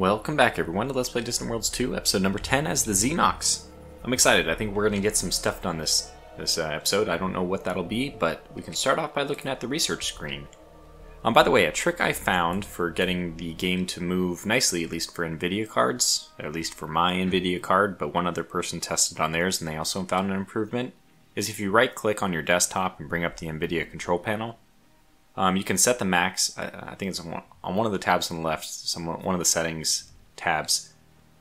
Welcome back everyone to Let's Play Distant Worlds 2, episode number 10 as the Zenox. I'm excited. I think we're going to get some stuff done this this uh, episode. I don't know what that'll be, but we can start off by looking at the research screen. Um, by the way, a trick I found for getting the game to move nicely, at least for NVIDIA cards, at least for my NVIDIA card, but one other person tested on theirs and they also found an improvement, is if you right click on your desktop and bring up the NVIDIA control panel, um, you can set the max. I, I think it's on one, on one, of the tabs on the left, some one of the settings tabs.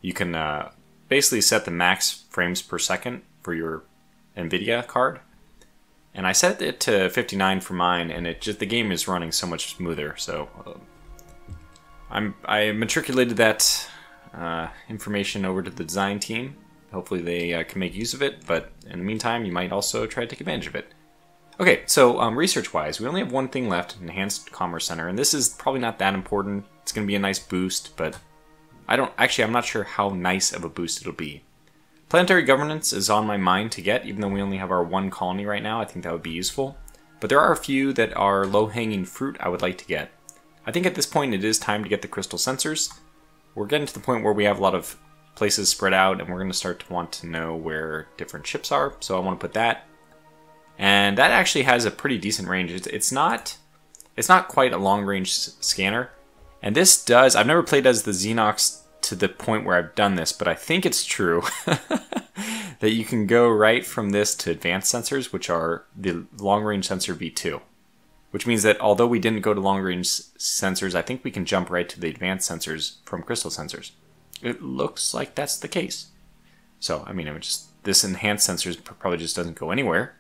You can uh, basically set the max frames per second for your NVIDIA card, and I set it to 59 for mine, and it just the game is running so much smoother. So uh, I'm I matriculated that uh, information over to the design team. Hopefully they uh, can make use of it, but in the meantime, you might also try to take advantage of it. Okay, so um, research-wise, we only have one thing left, Enhanced Commerce Center, and this is probably not that important. It's going to be a nice boost, but I don't actually. I'm not sure how nice of a boost it'll be. Planetary governance is on my mind to get, even though we only have our one colony right now. I think that would be useful, but there are a few that are low-hanging fruit I would like to get. I think at this point it is time to get the crystal sensors. We're getting to the point where we have a lot of places spread out, and we're going to start to want to know where different ships are. So I want to put that and that actually has a pretty decent range. It's, it's not it's not quite a long range scanner, and this does. I've never played as the Zenox to the point where I've done this, but I think it's true that you can go right from this to advanced sensors, which are the long range sensor V2. Which means that although we didn't go to long range sensors, I think we can jump right to the advanced sensors from crystal sensors. It looks like that's the case. So, I mean, it just this enhanced sensors probably just doesn't go anywhere.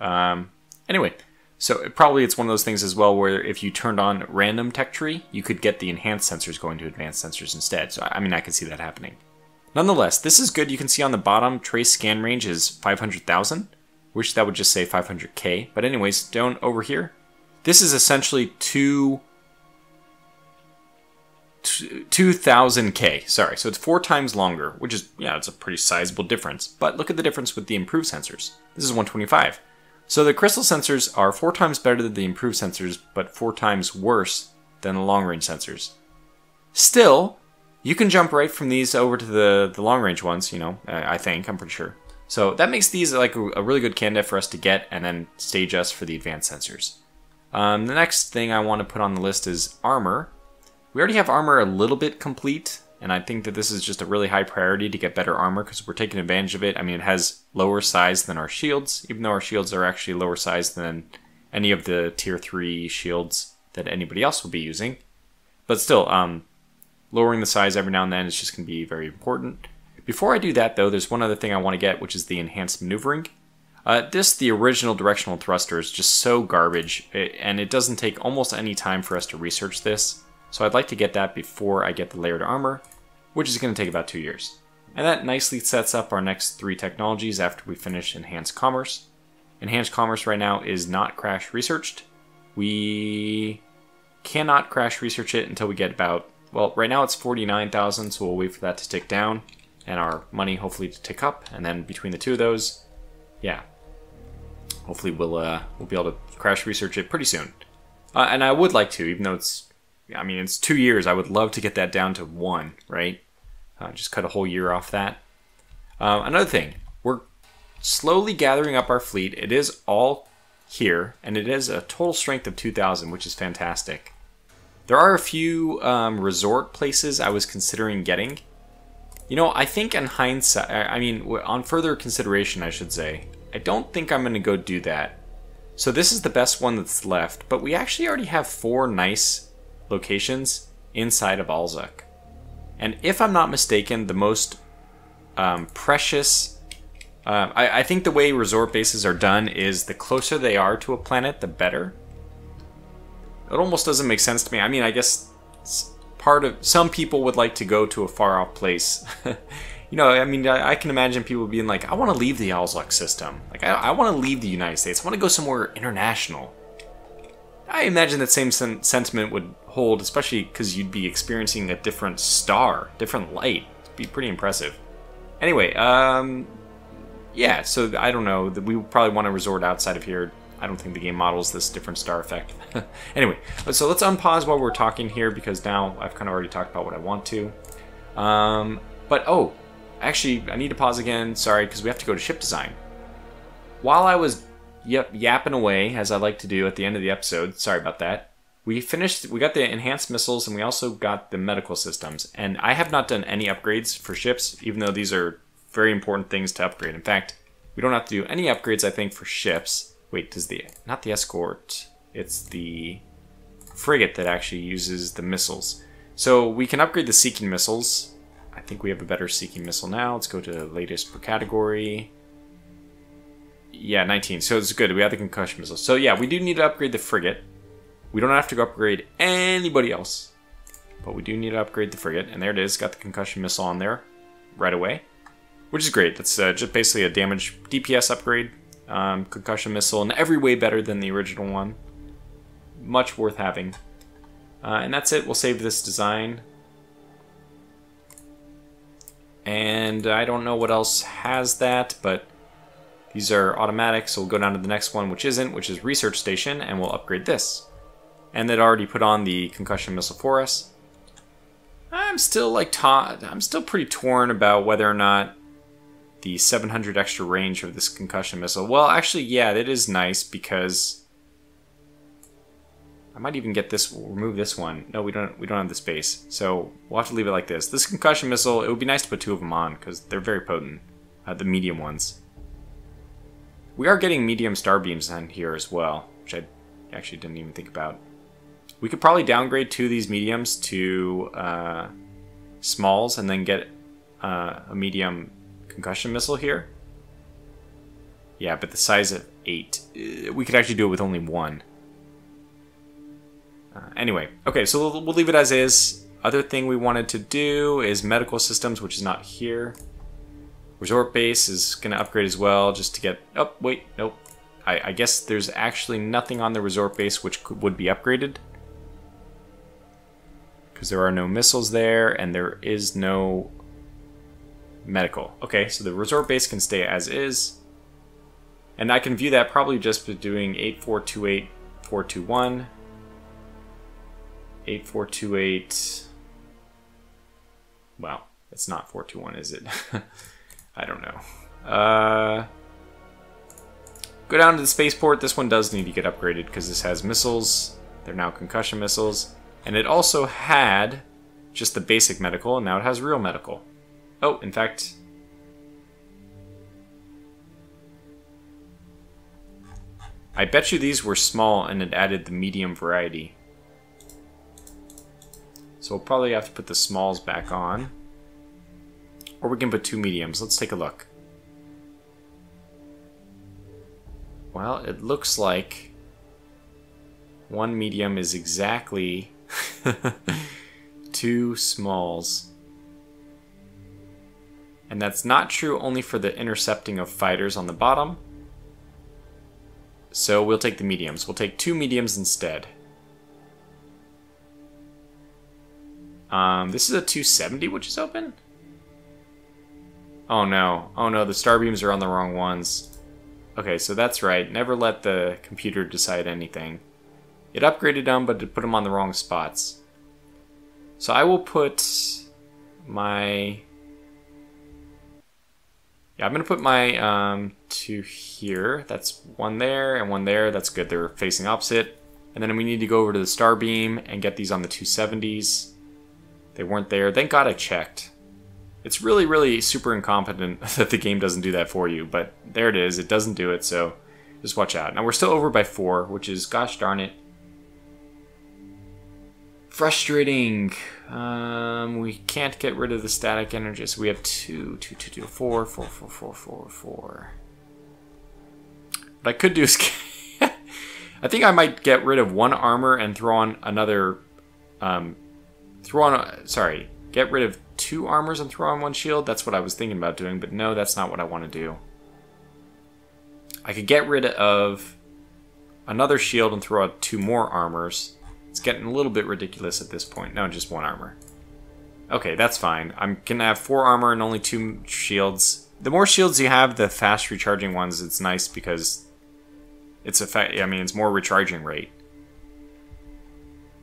Um, anyway, so probably it's one of those things as well where if you turned on random tech tree, you could get the enhanced sensors going to advanced sensors instead. So I mean, I can see that happening. Nonetheless, this is good. You can see on the bottom, trace scan range is 500,000. Wish that would just say 500k. But anyways, down over here, this is essentially two 2000k sorry so it's four times longer which is yeah it's a pretty sizable difference but look at the difference with the improved sensors this is 125 so the crystal sensors are four times better than the improved sensors, but four times worse than the long range sensors. Still, you can jump right from these over to the, the long range ones, you know, I think, I'm pretty sure. So that makes these like a really good candidate for us to get and then stage us for the advanced sensors. Um, the next thing I want to put on the list is armor. We already have armor a little bit complete, and I think that this is just a really high priority to get better armor because we're taking advantage of it. I mean, it has lower size than our shields, even though our shields are actually lower size than any of the tier 3 shields that anybody else will be using. But still, um, lowering the size every now and then is just going to be very important. Before I do that, though, there's one other thing I want to get, which is the enhanced maneuvering. Uh, this, the original directional thruster, is just so garbage, and it doesn't take almost any time for us to research this. So I'd like to get that before I get the layered armor, which is going to take about two years. And that nicely sets up our next three technologies after we finish Enhanced Commerce. Enhanced Commerce right now is not crash researched. We cannot crash research it until we get about, well, right now it's 49,000, so we'll wait for that to tick down and our money hopefully to tick up. And then between the two of those, yeah, hopefully we'll, uh, we'll be able to crash research it pretty soon. Uh, and I would like to, even though it's I mean, it's two years. I would love to get that down to one, right? Uh, just cut a whole year off that. Uh, another thing, we're slowly gathering up our fleet. It is all here, and it is a total strength of 2,000, which is fantastic. There are a few um, resort places I was considering getting. You know, I think in hindsight, I mean, on further consideration, I should say, I don't think I'm going to go do that. So this is the best one that's left, but we actually already have four nice locations inside of Alzuk. And if I'm not mistaken, the most um, precious. Uh, I, think the way resort bases are done is the closer they are to a planet, the better. It almost doesn't make sense to me. I mean, I guess part of some people would like to go to a far off place. you know, I mean, I, I, can imagine people being like, I want to leave the Alzuk system. Like, I, I want to leave the United States. I want to go somewhere international. I imagine that same sen- sentiment would hold, especially because you'd be experiencing a different star, different light. It'd be pretty impressive. Anyway, um, yeah. So I don't know. We probably want to resort outside of here. I don't think the game models this different star effect. anyway, so let's unpause while we're talking here because now I've kind of already talked about what I want to. Um, but oh, actually, I need to pause again. Sorry, because we have to go to ship design. While I was yep yapping away, as I like to do at the end of the episode, sorry about that. We finished. We got the enhanced missiles, and we also got the medical systems. And I have not done any upgrades for ships, even though these are very important things to upgrade. In fact, we don't have to do any upgrades, I think, for ships. Wait, does the not the escort? It's the frigate that actually uses the missiles. So we can upgrade the seeking missiles. I think we have a better seeking missile now. Let's go to latest per category. Yeah, 19. So it's good. We have the concussion missile. So yeah, we do need to upgrade the frigate. We don't have to go upgrade anybody else. But we do need to upgrade the frigate. And there it is. Got the concussion missile on there right away. Which is great. That's uh, just basically a damage DPS upgrade. Um, concussion missile in every way better than the original one. Much worth having. Uh, and that's it. We'll save this design. And I don't know what else has that, but these are automatic, so we'll go down to the next one, which isn't, which is Research Station, and we'll upgrade this. And it already put on the concussion missile for us. I'm still like I'm still pretty torn about whether or not the 700 extra range of this concussion missile. Well, actually, yeah, that is nice because I might even get this. We'll remove this one. No, we don't. We don't have the space, so we'll have to leave it like this. This concussion missile. It would be nice to put two of them on because they're very potent. Uh, the medium ones. We are getting medium star beams on here as well, which I actually didn't even think about. We could probably downgrade two of these mediums to uh, smalls and then get uh, a medium concussion missile here. Yeah, but the size of 8. Uh, we could actually do it with only one. Uh, anyway, okay, so we'll, we'll leave it as is. Other thing we wanted to do is medical systems, which is not here. Resort base is going to upgrade as well, just to get... Oh, wait, nope. I, I guess there's actually nothing on the resort base which could, would be upgraded. Because there are no missiles there, and there is no medical. Okay, so the resort base can stay as is. And I can view that probably just by doing 8428 421. 8428. Well, it's not 421, is it? I don't know. Uh, go down to the spaceport. This one does need to get upgraded because this has missiles. They're now concussion missiles. And it also had just the basic medical, and now it has real medical. Oh, in fact... I bet you these were small and it added the medium variety. So we'll probably have to put the smalls back on. Or we can put two mediums. Let's take a look. Well, it looks like one medium is exactly two smalls. And that's not true only for the intercepting of fighters on the bottom. So we'll take the mediums. We'll take two mediums instead. Um, this is a 270 which is open? Oh no. Oh no, the star beams are on the wrong ones. Okay, so that's right. Never let the computer decide anything. It upgraded them, but it put them on the wrong spots. So I will put my yeah, I'm going to put my um, two here. That's one there and one there. That's good. They're facing opposite. And then we need to go over to the star beam and get these on the 270s. They weren't there. Thank God I checked. It's really, really super incompetent that the game doesn't do that for you, but there it is. It doesn't do it, so just watch out. Now we're still over by four, which is, gosh darn it, frustrating. Um, we can't get rid of the static energy, so we have two, two, two, two, four, four, four, four, four, four. What I could do is, I think I might get rid of one armor and throw on another, um, throw on, sorry, get rid of two armors and throw on one shield. That's what I was thinking about doing, but no, that's not what I want to do. I could get rid of another shield and throw out two more armors it's getting a little bit ridiculous at this point. No, just one armor. Okay, that's fine. I'm gonna have four armor and only two shields. The more shields you have, the fast recharging ones, it's nice because it's a fact. I mean, it's more recharging rate.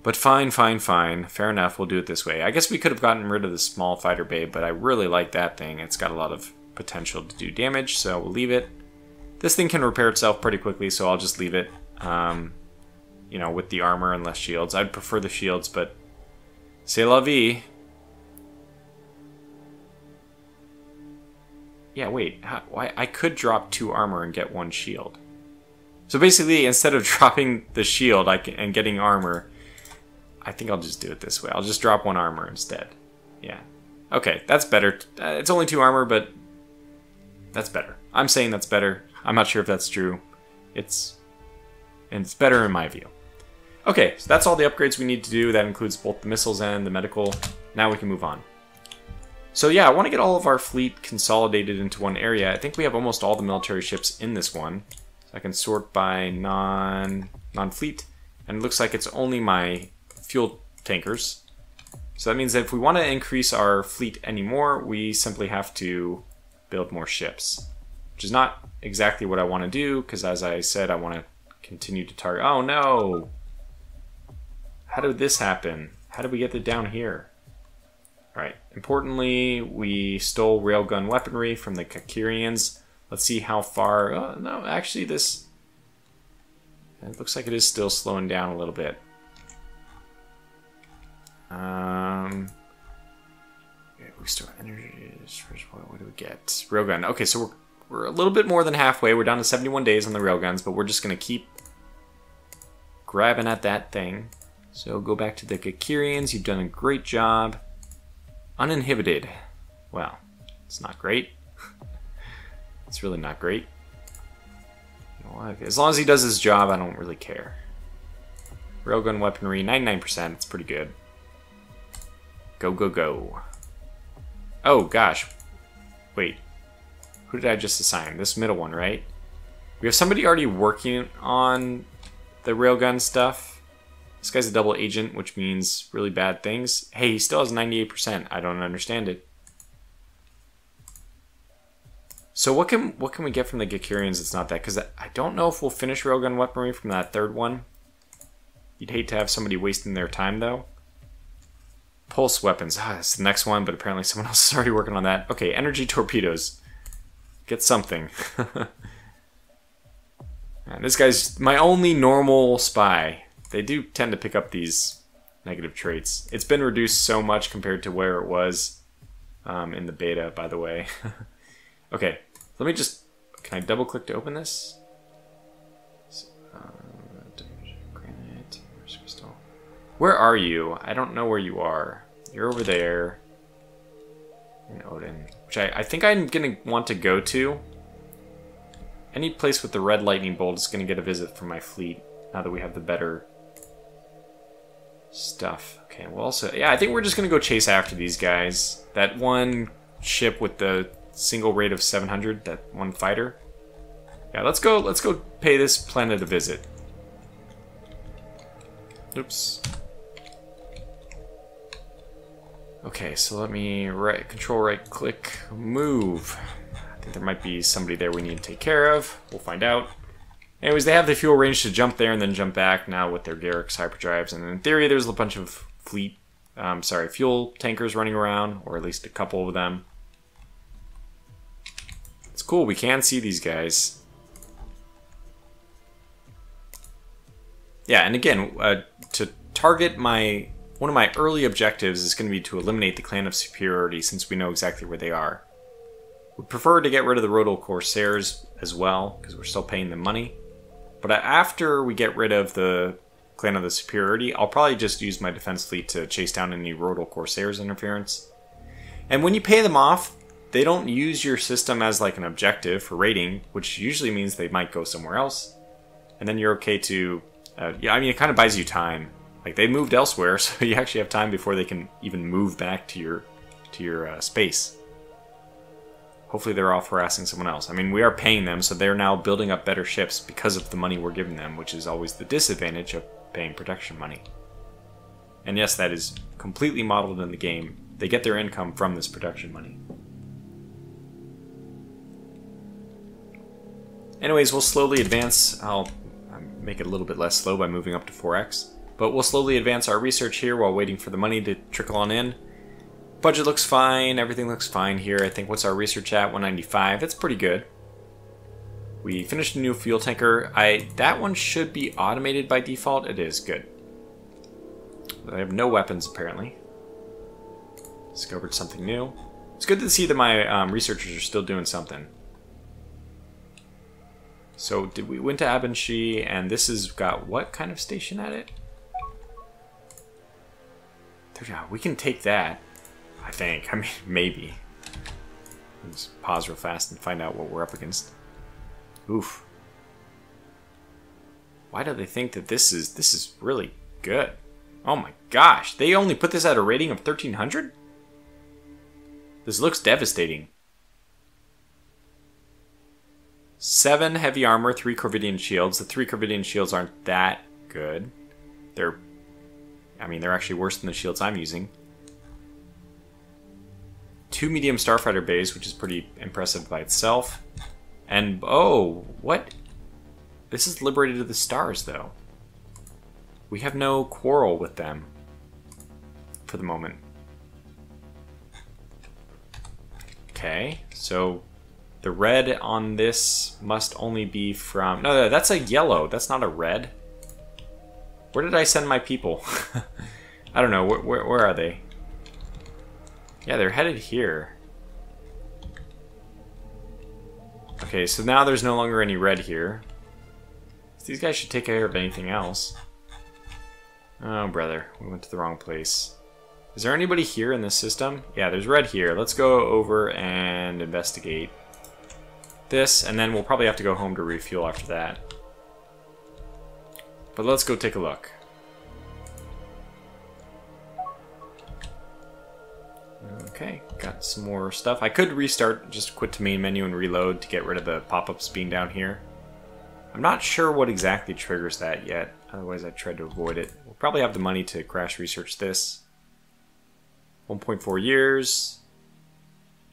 But fine, fine, fine. Fair enough, we'll do it this way. I guess we could have gotten rid of the small fighter bay, but I really like that thing. It's got a lot of potential to do damage, so we'll leave it. This thing can repair itself pretty quickly, so I'll just leave it. Um, you know, with the armor and less shields. I'd prefer the shields, but c'est la vie. Yeah, wait. How, why? I could drop two armor and get one shield. So basically, instead of dropping the shield and getting armor, I think I'll just do it this way. I'll just drop one armor instead. Yeah. Okay, that's better. Uh, it's only two armor, but that's better. I'm saying that's better. I'm not sure if that's true. It's and it's better in my view. Okay, so that's all the upgrades we need to do. That includes both the missiles and the medical. Now we can move on. So yeah, I want to get all of our fleet consolidated into one area. I think we have almost all the military ships in this one. So I can sort by non non-fleet, and it looks like it's only my fuel tankers. So that means that if we want to increase our fleet anymore, we simply have to build more ships, which is not exactly what I want to do, because as I said, I want to continue to target. Oh no! How did this happen? How did we get it down here? Alright, importantly, we stole railgun weaponry from the Kakirians. Let's see how far... Oh, no, actually this... It looks like it is still slowing down a little bit. Um... We still have energy... What do we get? Railgun. Okay, so we're, we're a little bit more than halfway. We're down to 71 days on the railguns, but we're just going to keep grabbing at that thing. So go back to the Kakirians. You've done a great job. Uninhibited. Well, it's not great. it's really not great. As long as he does his job, I don't really care. Railgun weaponry, 99%. It's pretty good. Go, go, go. Oh, gosh. Wait. Who did I just assign? This middle one, right? We have somebody already working on the railgun stuff. This guy's a double agent, which means really bad things. Hey, he still has 98%. I don't understand it. So what can what can we get from the Gakurians It's not that? Because I don't know if we'll finish railgun weaponry from that third one. You'd hate to have somebody wasting their time, though. Pulse weapons. Ah, that's the next one, but apparently someone else is already working on that. Okay, energy torpedoes. Get something. This guy's my only normal spy. They do tend to pick up these negative traits. It's been reduced so much compared to where it was um, in the beta, by the way. okay, let me just... Can I double click to open this? crystal. Where are you? I don't know where you are. You're over there. In Odin. Which I, I think I'm going to want to go to. Any place with the red lightning bolt is going to get a visit from my fleet now that we have the better stuff. Okay, well also, yeah, I think we're just gonna go chase after these guys. That one ship with the single rate of 700, that one fighter. Yeah, let's go, let's go pay this planet a visit. Oops. Okay, so let me right control right click move. I think there might be somebody there we need to take care of. We'll find out. Anyways, they have the fuel range to jump there and then jump back now with their Garrux hyperdrives. And in theory, there's a bunch of fleet, um, sorry, fuel tankers running around, or at least a couple of them. It's cool, we can see these guys. Yeah, and again, uh, to target my one of my early objectives is going to be to eliminate the Clan of Superiority since we know exactly where they are. We prefer to get rid of the Rhodal Corsairs as well because we're still paying them money. But after we get rid of the Clan of the Superiority, I'll probably just use my defense fleet to chase down any Rhodal Corsairs interference. And when you pay them off, they don't use your system as like an objective for raiding, which usually means they might go somewhere else. And then you're okay to, uh, yeah, I mean, it kind of buys you time. Like they moved elsewhere, so you actually have time before they can even move back to your to your uh, space. Hopefully they're off harassing someone else. I mean, we are paying them, so they're now building up better ships because of the money we're giving them, which is always the disadvantage of paying protection money. And yes, that is completely modeled in the game. They get their income from this production money. Anyways, we'll slowly advance. I'll make it a little bit less slow by moving up to 4x. But we'll slowly advance our research here while waiting for the money to trickle on in. Budget looks fine, everything looks fine here. I think what's our research at? 195. That's pretty good. We finished a new fuel tanker. I that one should be automated by default. It is good. I have no weapons apparently. Discovered something new. It's good to see that my um, researchers are still doing something. So did we went to Abenshi and this has got what kind of station at it? We can take that, I think. I mean, maybe. Let's pause real fast and find out what we're up against. Oof. Why do they think that this is this is really good? Oh my gosh, they only put this at a rating of 1300? This looks devastating. Seven heavy armor, three Corvidian shields. The three Corvidian shields aren't that good. They're, I mean, they're actually worse than the shields I'm using. Two medium starfighter bays, which is pretty impressive by itself. And, oh, what? This is liberated to the stars, though. We have no quarrel with them for the moment. Okay, so the red on this must only be from... No, that's a yellow. That's not a red. Where did I send my people? I don't know. Where, where, where are they? Yeah, they're headed here. Okay, so now there's no longer any red here. These guys should take care of anything else. Oh, brother. We went to the wrong place. Is there anybody here in this system? Yeah, there's red here. Let's go over and investigate this, and then we'll probably have to go home to refuel after that. But let's go take a look. Okay, got some more stuff. I could restart, just quit to main menu and reload to get rid of the pop-ups being down here. I'm not sure what exactly triggers that yet, otherwise I tried to avoid it. We'll probably have the money to crash research this. 1.4 years.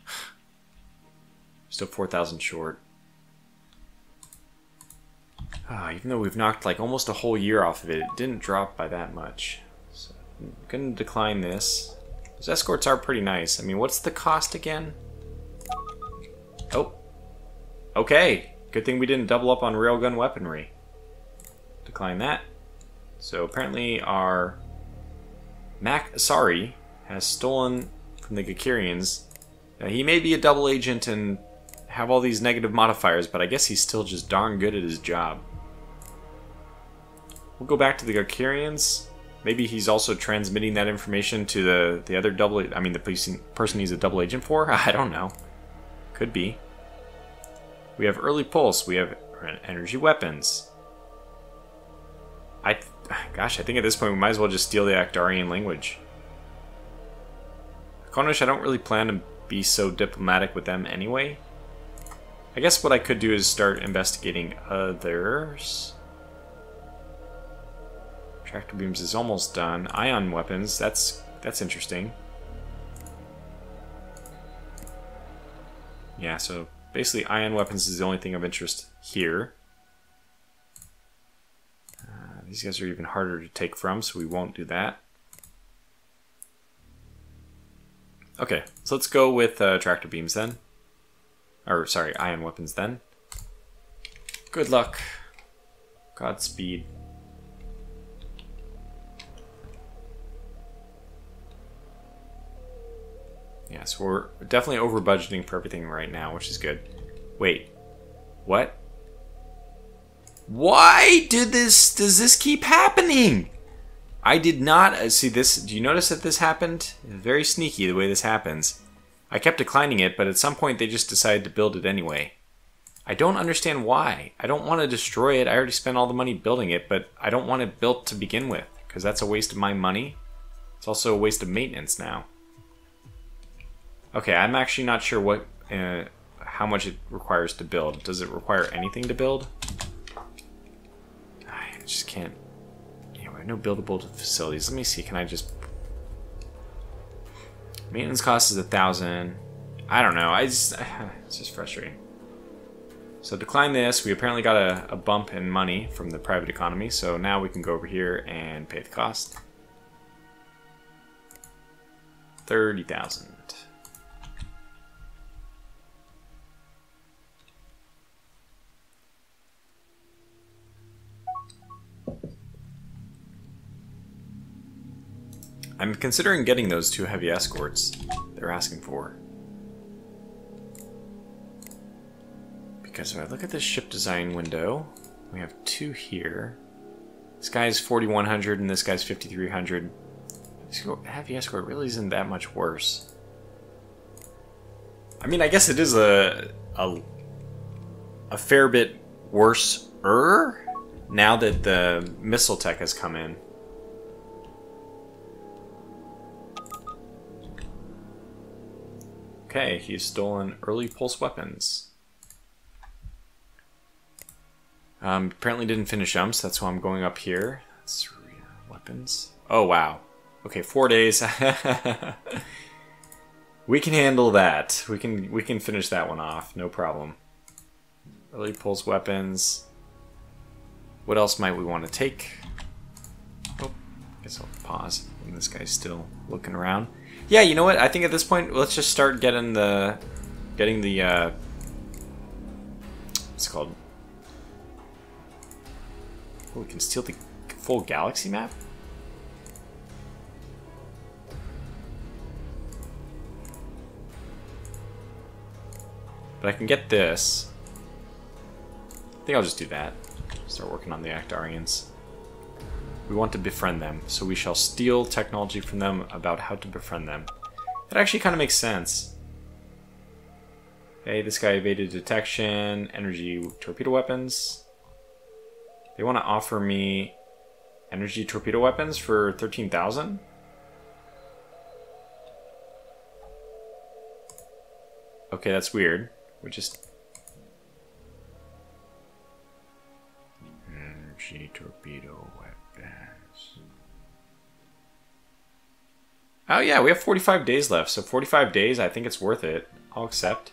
Still 4,000 short. Ah, even though we've knocked like almost a whole year off of it, it didn't drop by that much. So I'm gonna decline this. Those escorts are pretty nice. I mean, what's the cost again? Oh. Okay. Good thing we didn't double up on railgun weaponry. Decline that. So apparently our Mac Asari has stolen from the Gakirians. Now, he may be a double agent and have all these negative modifiers, but I guess he's still just darn good at his job. We'll go back to the Gakirians. Maybe he's also transmitting that information to the, the other double... I mean, the person he's a double agent for? I don't know. Could be. We have early pulse. We have energy weapons. I... Gosh, I think at this point we might as well just steal the Ackdarian language. Konish, I don't really plan to be so diplomatic with them anyway. I guess what I could do is start investigating others. Tractor beams is almost done. Ion weapons, that's that's interesting. Yeah, so basically ion weapons is the only thing of interest here. Uh, these guys are even harder to take from, so we won't do that. Okay, so let's go with uh, tractor beams then. Or, sorry, ion weapons then. Good luck. Godspeed. Yeah, so we're definitely over budgeting for everything right now, which is good. Wait, what? Why did this? Does this keep happening? I did not uh, see this. Do you notice that this happened? very sneaky the way this happens. I kept declining it, but at some point they just decided to build it anyway. I don't understand why. I don't want to destroy it. I already spent all the money building it, but I don't want it built to begin with, because that's a waste of my money. It's also a waste of maintenance now. Okay, I'm actually not sure what, uh, how much it requires to build. Does it require anything to build? I just can't. Anyway, no buildable facilities. Let me see. Can I just? Maintenance cost is a thousand. I don't know. I just it's just frustrating. So decline this. We apparently got a, a bump in money from the private economy, so now we can go over here and pay the cost. 30,000. I'm considering getting those two heavy escorts they're asking for. Because if I look at this ship design window, we have two here. This guy's 4100 and this guy's 5300. This heavy escort really isn't that much worse. I mean, I guess it is a a, a fair bit worse-er now that the missile tech has come in. Okay, he's stolen early pulse weapons. Um, apparently didn't finish jumps, that's why I'm going up here. That's weapons. Oh, wow. Okay, four days. we can handle that. We can we can finish that one off, no problem. Early pulse weapons. What else might we want to take? Oh, guess I'll pause. And this guy's still looking around. Yeah, you know what? I think at this point, let's just start getting the, getting the, uh, what's called? Oh, we can steal the full galaxy map? But I can get this. I think I'll just do that. Start working on the Ackdarians. We want to befriend them, so we shall steal technology from them about how to befriend them. That actually kind of makes sense. Hey, this guy evaded detection, energy torpedo weapons. They want to offer me energy torpedo weapons for 13,000? Okay, that's weird. We just... Energy torpedo Oh yeah, we have 45 days left, so 45 days, I think it's worth it. I'll accept.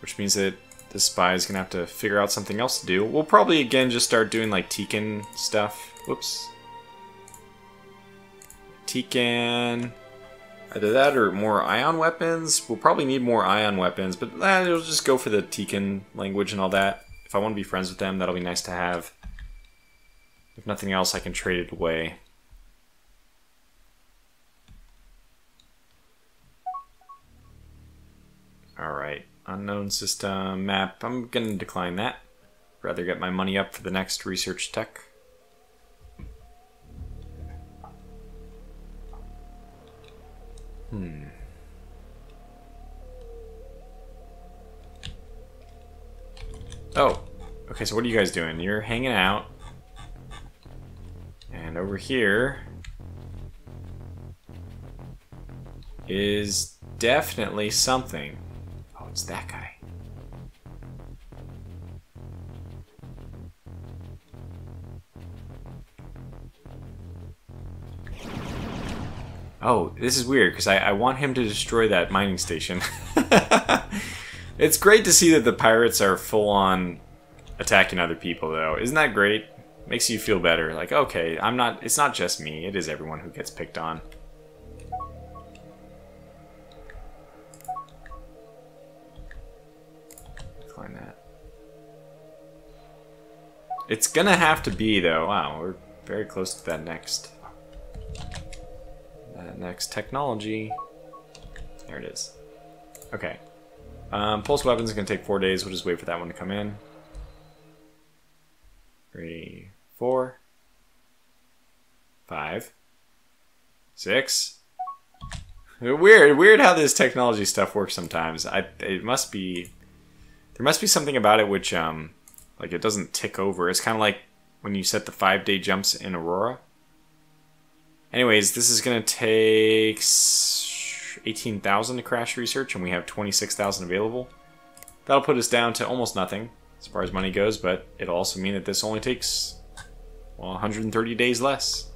Which means that the spy is going to have to figure out something else to do. We'll probably, again, just start doing, like, Teekan stuff. Whoops. Teekan... Either that or more ion weapons. We'll probably need more ion weapons, but eh, it'll just go for the Teekan language and all that. If I want to be friends with them, that'll be nice to have. If nothing else, I can trade it away. Alright, unknown system map. I'm going to decline that. Rather get my money up for the next research tech. Hmm. Oh, okay, so what are you guys doing? You're hanging out. Over here is definitely something. Oh, it's that guy. Oh, this is weird because I, I want him to destroy that mining station. it's great to see that the pirates are full on attacking other people, though. Isn't that great? Makes you feel better. Like, okay, I'm not, it's not just me, it is everyone who gets picked on. Decline that. It's gonna have to be, though. Wow, we're very close to that next. That next technology. There it is. Okay. Um, pulse weapons gonna take four days. We'll just wait for that one to come in. Three, four, five, six. Weird, weird how this technology stuff works sometimes. I it must be there must be something about it which um like it doesn't tick over. It's kind of like when you set the five day jumps in Aurora. Anyways, this is gonna take eighteen thousand to crash research, and we have twenty six thousand available. That'll put us down to almost nothing as far as money goes, but it'll also mean that this only takes well, 130 days less.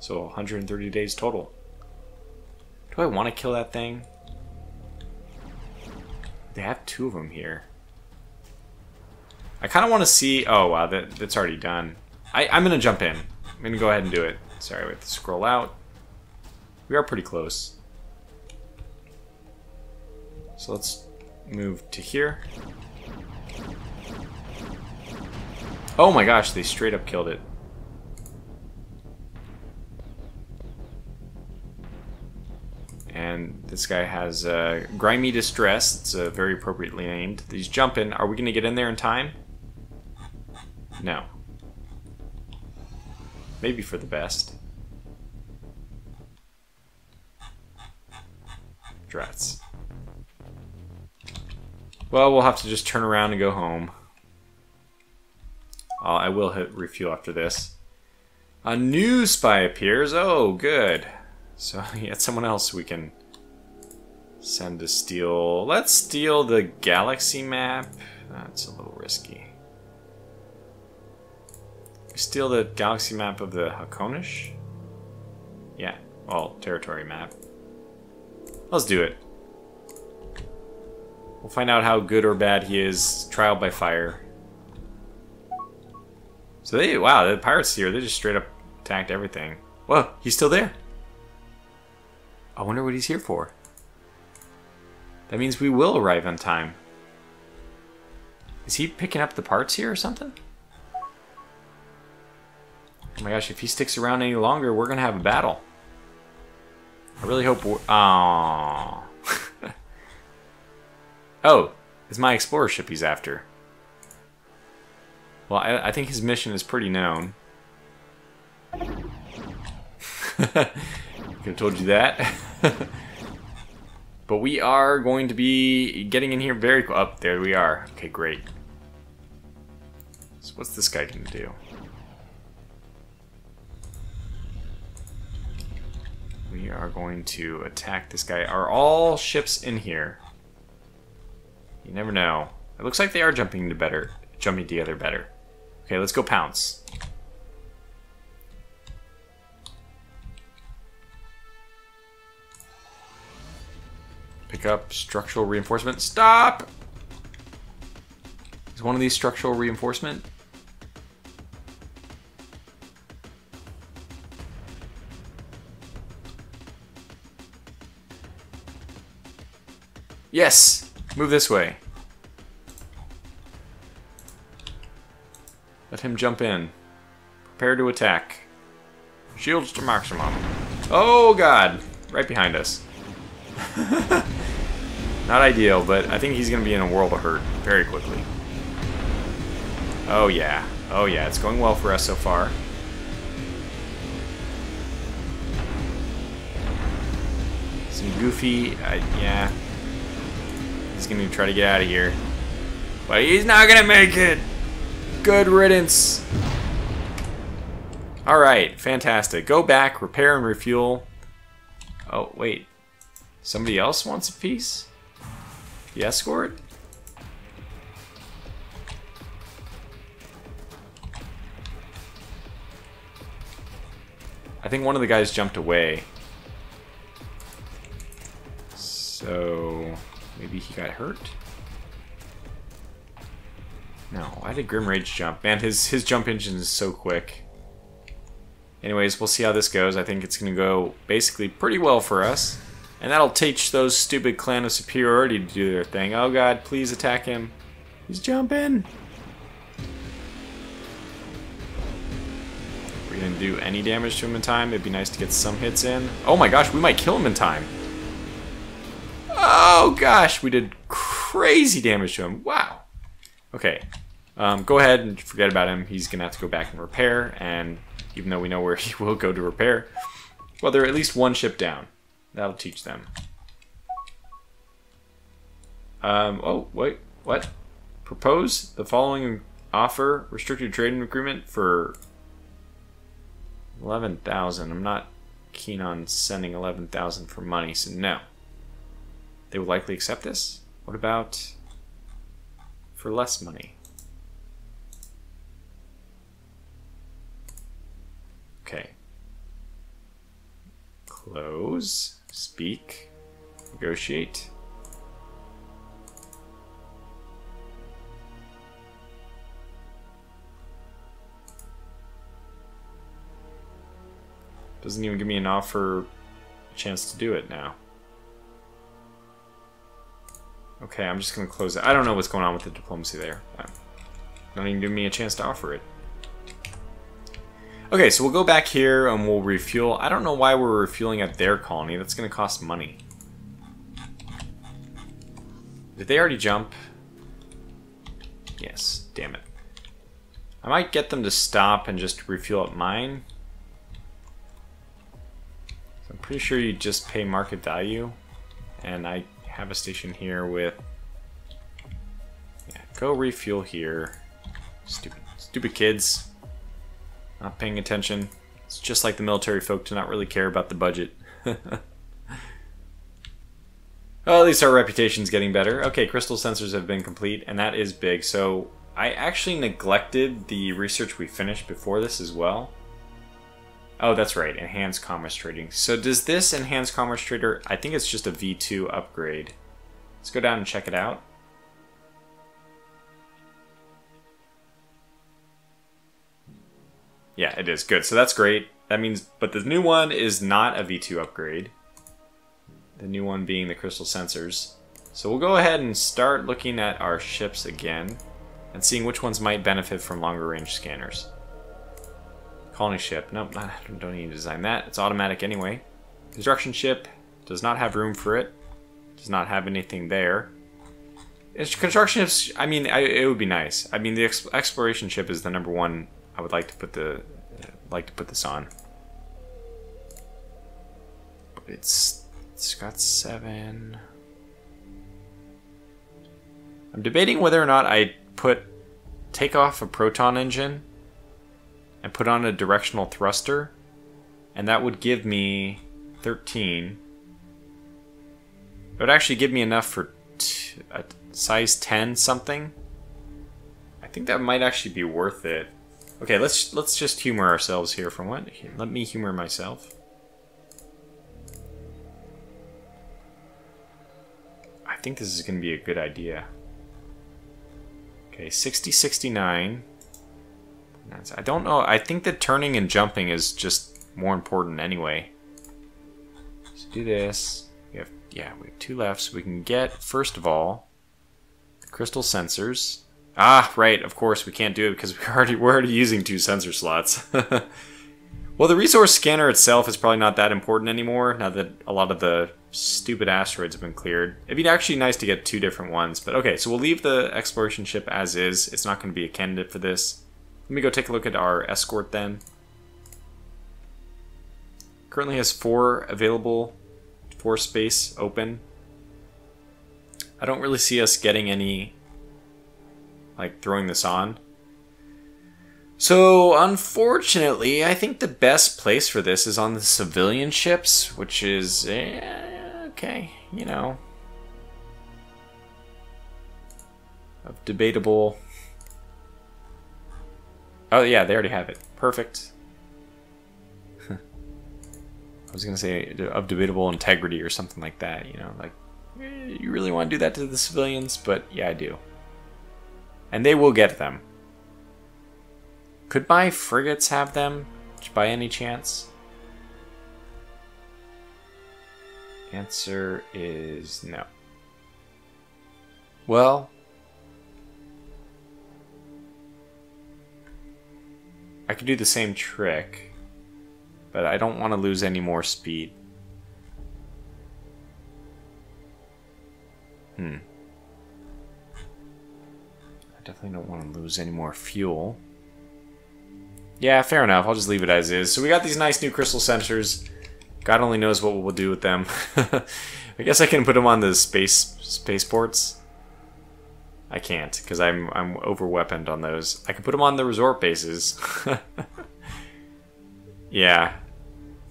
So 130 days total. Do I want to kill that thing? They have two of them here. I kind of want to see... Oh, wow, that, that's already done. I, I'm going to jump in. I'm going to go ahead and do it. Sorry, we have to scroll out. We are pretty close. So let's move to here. Oh my gosh, they straight up killed it. And this guy has uh, Grimy Distress. It's uh, very appropriately named. He's jumping. Are we going to get in there in time? No. Maybe for the best. Drats. Well, we'll have to just turn around and go home. Uh, I will hit refuel after this. A new spy appears. Oh, good. So, yet someone else we can send to steal. Let's steal the galaxy map. That's a little risky. Steal the galaxy map of the Haakonish? Yeah, well, territory map. Let's do it. We'll find out how good or bad he is. Trial by fire. So they, wow, the pirates here, they just straight up attacked everything. Whoa, he's still there. I wonder what he's here for. That means we will arrive on time. Is he picking up the parts here or something? Oh my gosh, if he sticks around any longer, we're going to have a battle. I really hope we're... Oh, it's my explorer ship he's after. Well, I, I think his mission is pretty known. Could have told you that. but we are going to be getting in here very... Up oh, there we are. Okay, great. So what's this guy going to do? We are going to attack this guy. Are all ships in here? You never know. It looks like they are jumping to better, jumping together better. Okay, let's go pounce. Pick up structural reinforcement. Stop! Is one of these structural reinforcement? Yes! Move this way. Let him jump in. Prepare to attack. Shields to maximum. Oh god! Right behind us. Not ideal, but I think he's going to be in a world of hurt very quickly. Oh yeah. Oh yeah, it's going well for us so far. Some goofy, uh, yeah. He's going to try to get out of here. But he's not going to make it! Good riddance. Alright, fantastic. Go back, repair and refuel. Oh, wait. Somebody else wants a piece? The escort? I think one of the guys jumped away. So, maybe he got hurt? No, why did Grim Rage jump? Man, his, his jump engine is so quick. Anyways, we'll see how this goes. I think it's going to go basically pretty well for us. And that'll teach those stupid Clan of Superiority to do their thing. Oh god, please attack him. He's jumping. We didn't do any damage to him in time. It'd be nice to get some hits in. Oh my gosh, we might kill him in time. Oh gosh, we did crazy damage to him. Wow. Okay, um, go ahead and forget about him. He's going to have to go back and repair, and even though we know where he will go to repair, well, they're at least one ship down. That'll teach them. Um, oh, wait, what? Propose the following offer restricted trading agreement for 11,000. I'm not keen on sending 11,000 for money, so no. They will likely accept this. What about for less money? Okay. Close. Speak. Negotiate. Doesn't even give me an offer a chance to do it now. Okay, I'm just going to close it. I don't know what's going on with the diplomacy there. Uh, Not even giving me a chance to offer it. Okay, so we'll go back here and we'll refuel. I don't know why we're refueling at their colony. That's gonna cost money. Did they already jump? Yes, damn it. I might get them to stop and just refuel at mine. So I'm pretty sure you just pay market value. And I have a station here with... Yeah, go refuel here. Stupid, stupid kids. Not paying attention. It's just like the military folk do not really care about the budget. Well, at least our reputation's getting better. Okay, crystal sensors have been complete, and that is big. So I actually neglected the research we finished before this as well. Oh, that's right, enhanced commerce trading. So does this enhanced commerce trader, I think it's just a V2 upgrade. Let's go down and check it out. Yeah, it is. Good. So that's great. That means, but the new one is not a V2 upgrade. The new one being the crystal sensors. So we'll go ahead and start looking at our ships again and seeing which ones might benefit from longer range scanners. Colony ship. Nope, don't need to design that. It's automatic anyway. Construction ship does not have room for it. Does not have anything there. Construction ships, I mean, I, it would be nice. I mean, the ex exploration ship is the number one I would like to put the like to put this on. But it's it's got seven. I'm debating whether or not I put take off a proton engine and put on a directional thruster, and that would give me 13. It would actually give me enough for a size 10 something. I think that might actually be worth it. Okay, let's let's just humor ourselves here for one. Let me humor myself. I think this is going to be a good idea. Okay, 60, 69. I don't know. I think that turning and jumping is just more important anyway. Let's do this. We have, yeah, we have two left, so we can get, first of all, the crystal sensors. Ah, right, of course we can't do it because we're already, we're already using two sensor slots. well, the resource scanner itself is probably not that important anymore now that a lot of the stupid asteroids have been cleared. It'd be actually nice to get two different ones, but okay, so we'll leave the exploration ship as is. It's not going to be a candidate for this. Let me go take a look at our escort then. Currently has four available, four space open. I don't really see us getting any like throwing this on. So, unfortunately, I think the best place for this is on the civilian ships, which is, eh, okay, you know, of debatable. Oh, yeah, they already have it. Perfect. I was going to say of debatable integrity or something like that, you know, like, eh, you really want to do that to the civilians, but yeah, I do. And they will get them. Could my frigates have them, by any chance? Answer is no. Well, I could do the same trick, but I don't want to lose any more speed. Hmm. Definitely don't want to lose any more fuel. Yeah, fair enough. I'll just leave it as is. So we got these nice new crystal sensors. God only knows what we'll do with them. I guess I can put them on the space spaceports. I can't because I'm I'm over weaponed on those. I can put them on the resort bases. yeah,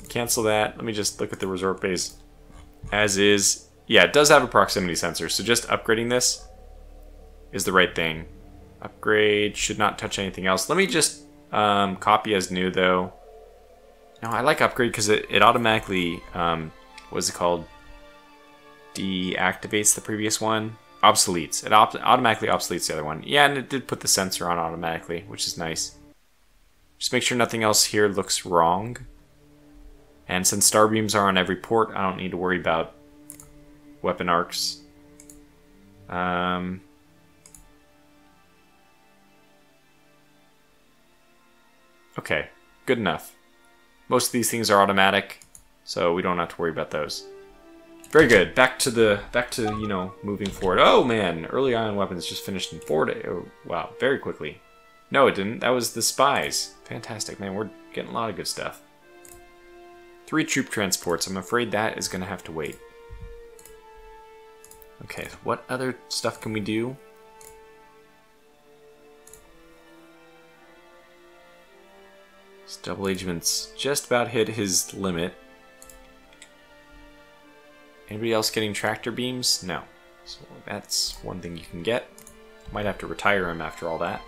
cancel that. Let me just look at the resort base as is. Yeah, it does have a proximity sensor, so just upgrading this is the right thing. Upgrade, should not touch anything else. Let me just um, copy as new though. No, I like upgrade because it, it automatically, um, what is it called? Deactivates the previous one. Obsoletes. It op automatically obsoletes the other one. Yeah, and it did put the sensor on automatically, which is nice. Just make sure nothing else here looks wrong. And since star beams are on every port, I don't need to worry about weapon arcs. Um, okay, good enough. Most of these things are automatic, so we don't have to worry about those. Very good. Back to the back to you know moving forward. Oh man, early ion weapons just finished in four days. Oh, wow, very quickly. No, it didn't. That was the spies. Fantastic, man. We're getting a lot of good stuff. Three troop transports. I'm afraid that is going to have to wait. Okay, what other stuff can we do? Double agement's just about hit his limit. Anybody else getting tractor beams? No. So that's one thing you can get. Might have to retire him after all that.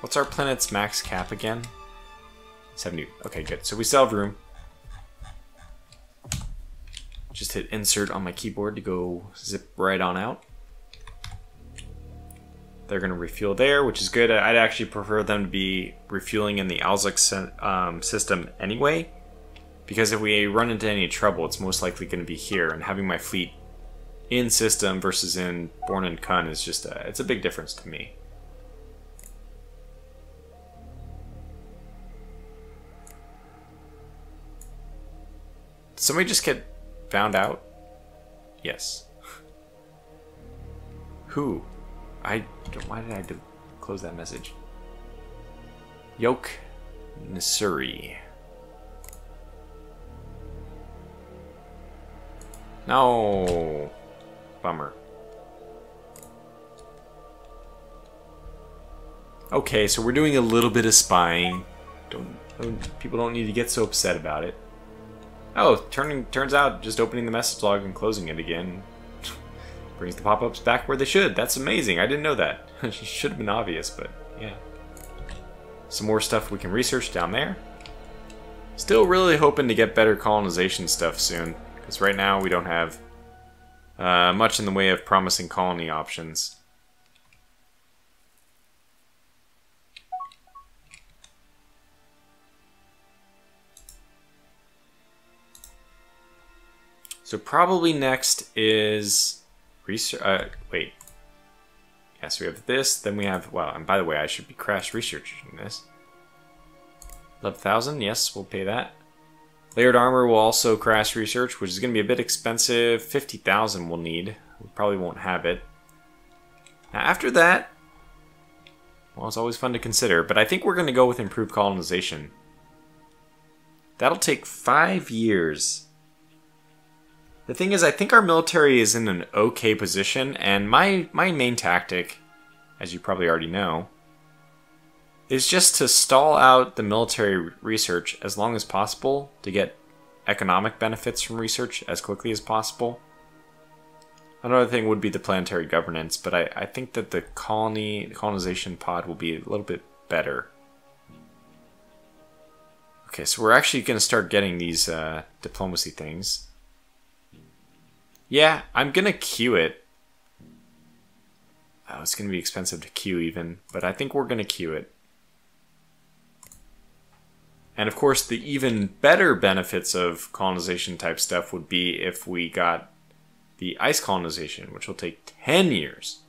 What's our planet's max cap again? 70. Okay, good. So we still have room. Just hit insert on my keyboard to go zip right on out. They're going to refuel there, which is good. I'd actually prefer them to be refueling in the Alzek um, system anyway, because if we run into any trouble, it's most likely going to be here. And having my fleet in system versus in Born and Kun is just a, it's a big difference to me. somebody just get found out? Yes. Who? I don't why did I close that message? Yoke Nisuri. No. Bummer. Okay, so we're doing a little bit of spying. Don't people don't need to get so upset about it. Oh, turning turns out just opening the message log and closing it again brings the pop-ups back where they should. That's amazing. I didn't know that. should have been obvious, but yeah. Some more stuff we can research down there. Still really hoping to get better colonization stuff soon, because right now we don't have uh, much in the way of promising colony options. So probably next is research. Uh, wait. Yes, we have this. Then we have well. And by the way, I should be crash researching this. Eleven thousand. Yes, we'll pay that. Layered armor will also crash research, which is going to be a bit expensive. Fifty thousand we'll need. We probably won't have it. Now after that, well, it's always fun to consider, but I think we're going to go with improved colonization. That'll take five years the thing is, I think our military is in an okay position, and my, my main tactic, as you probably already know, is just to stall out the military research as long as possible to get economic benefits from research as quickly as possible. Another thing would be the planetary governance, but I, I think that the colony the colonization pod will be a little bit better. Okay, so we're actually going to start getting these uh, diplomacy things. Yeah, I'm gonna queue it. Oh, it's gonna be expensive to queue even, but I think we're gonna queue it. And of course, the even better benefits of colonization type stuff would be if we got the ice colonization, which will take 10 years.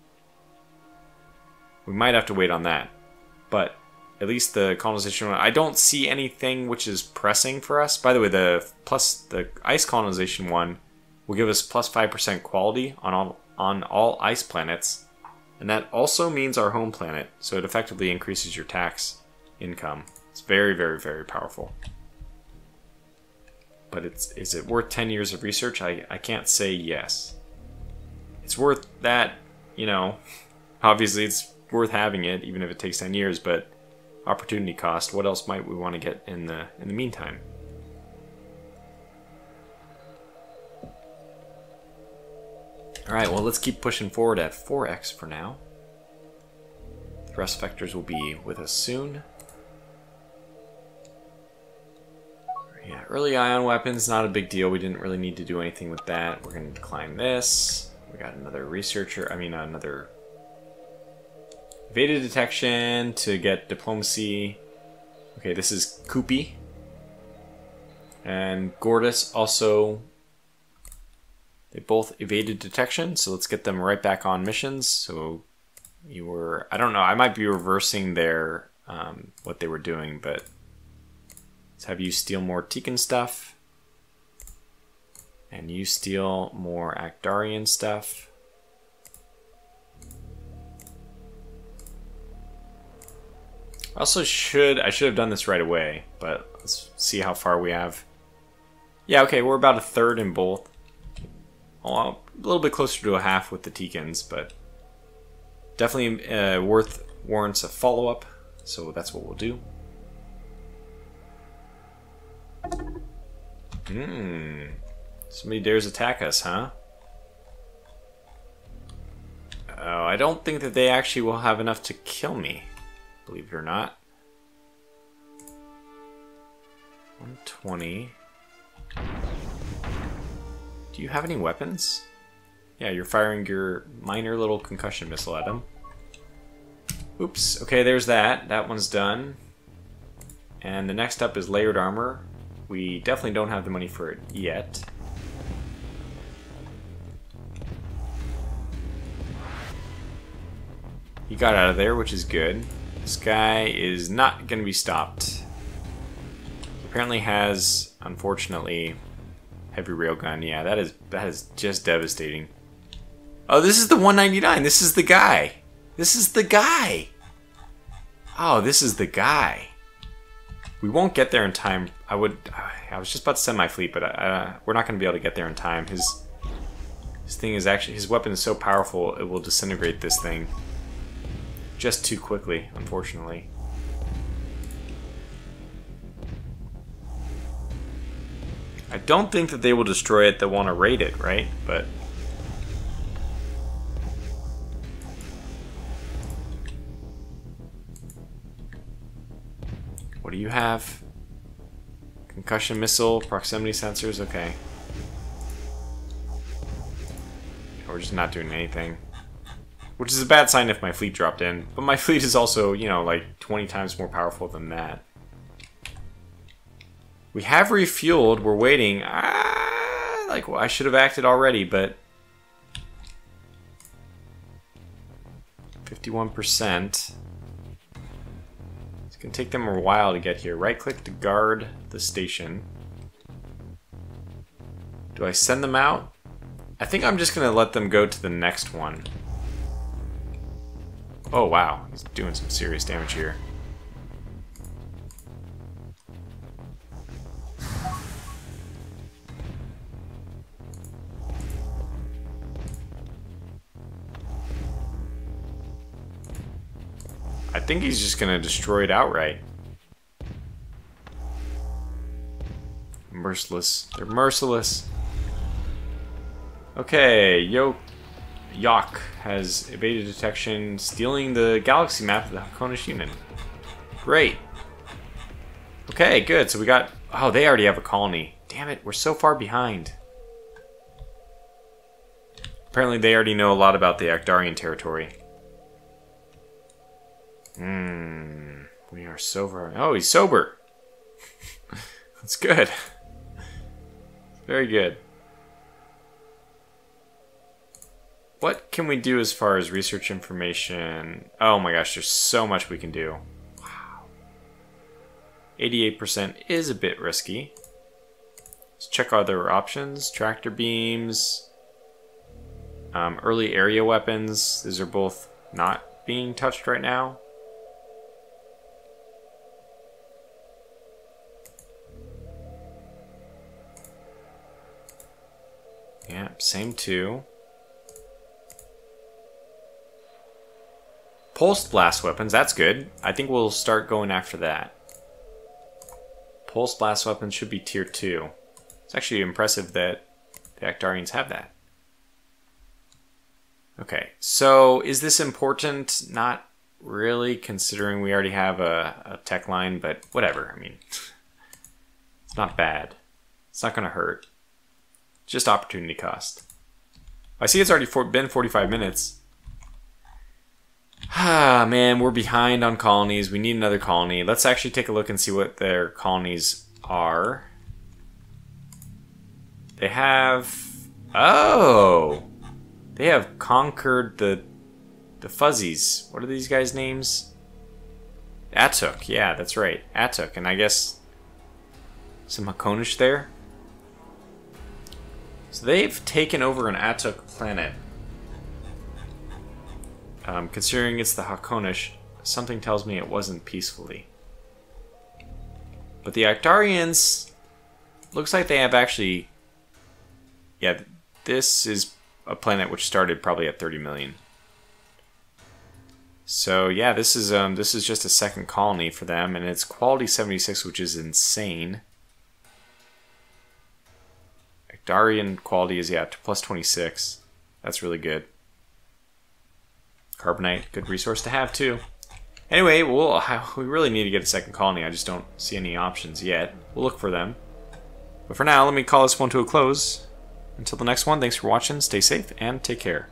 We might have to wait on that. But at least the colonization one, I don't see anything which is pressing for us. By the way, the plus the ice colonization one will give us plus 5% quality on all, on all ice planets, and that also means our home planet, so it effectively increases your tax income. It's very, very, very powerful. But it's is it worth 10 years of research? I, I can't say yes. It's worth that, you know, obviously it's worth having it, even if it takes 10 years, but opportunity cost, what else might we want to get in the in the meantime? Alright, well let's keep pushing forward at 4x for now. Thrust vectors will be with us soon. Yeah, early ion weapons, not a big deal. We didn't really need to do anything with that. We're going to decline this. We got another researcher, I mean another evaded detection to get diplomacy. Okay, this is Koopy. And Gortys also they both evaded detection, so let's get them right back on missions. So you were, I don't know, I might be reversing their, um, what they were doing, but let's have you steal more Teekan stuff. And you steal more Ackdarian stuff. I also should, I should have done this right away, but let's see how far we have. Yeah, okay, we're about a third in both. Well, a little bit closer to a half with the Teekans, but definitely uh, worth warrants a follow up. So that's what we'll do. Hmm. Somebody dares attack us, huh? Oh, I don't think that they actually will have enough to kill me. Believe it or not. 120. Do you have any weapons? Yeah, you're firing your minor little concussion missile at him. Oops. Okay, there's that. That one's done. And the next up is layered armor. We definitely don't have the money for it yet. He got out of there, which is good. This guy is not going to be stopped. He Apparently has, unfortunately, Heavy railgun, yeah, that is that is just devastating. Oh, this is the 199. This is the guy. This is the guy. Oh, this is the guy. We won't get there in time. I would. I was just about to send my fleet, but uh, we're not going to be able to get there in time. His his thing is actually his weapon is so powerful it will disintegrate this thing just too quickly, unfortunately. I don't think that they will destroy it that want to raid it, right? But... What do you have? Concussion missile, proximity sensors, okay. We're just not doing anything. Which is a bad sign if my fleet dropped in. But my fleet is also, you know, like 20 times more powerful than that. We have refueled. We're waiting. Ah, like, well, I should have acted already, but... 51%. It's going to take them a while to get here. Right-click to guard the station. Do I send them out? I think I'm just going to let them go to the next one. Oh, wow. He's doing some serious damage here. I think he's just gonna destroy it outright. Merciless. They're merciless. Okay, Yo Yok has evaded detection, stealing the galaxy map of the Haakonish Union. Great. Okay, good. So we got... Oh, they already have a colony. Damn it, we're so far behind. Apparently they already know a lot about the Ackdarian territory. Hmm. We are sober. Oh, he's sober. That's good. Very good. What can we do as far as research information? Oh my gosh, there's so much we can do. Wow. 88% is a bit risky. Let's check other options. Tractor beams. Um, early area weapons. These are both not being touched right now. Yeah, same two. Pulse blast weapons, that's good. I think we'll start going after that. Pulse blast weapons should be tier 2. It's actually impressive that the Ackdarians have that. Okay, so is this important? Not really, considering we already have a, a tech line, but whatever. I mean, it's not bad. It's not going to hurt. Just opportunity cost. I see it's already for, been 45 minutes. Ah, man, we're behind on colonies. We need another colony. Let's actually take a look and see what their colonies are. They have... Oh! They have conquered the the fuzzies. What are these guys' names? Atuuk, yeah, that's right. Atuuk, and I guess some Haakonish there. So they've taken over an Atuuk planet. Um, considering it's the Haakonish, something tells me it wasn't peacefully. But the Ackdarians, looks like they have actually yeah, this is a planet which started probably at 30 million. So yeah, this is um this is just a second colony for them, and it's quality 76, which is insane. Darian quality is yeah plus 26. That's really good. Carbonite, good resource to have too. Anyway, we'll, we really need to get a second colony. I just don't see any options yet. We'll look for them. But for now, let me call this one to a close. Until the next one, thanks for watching, stay safe, and take care.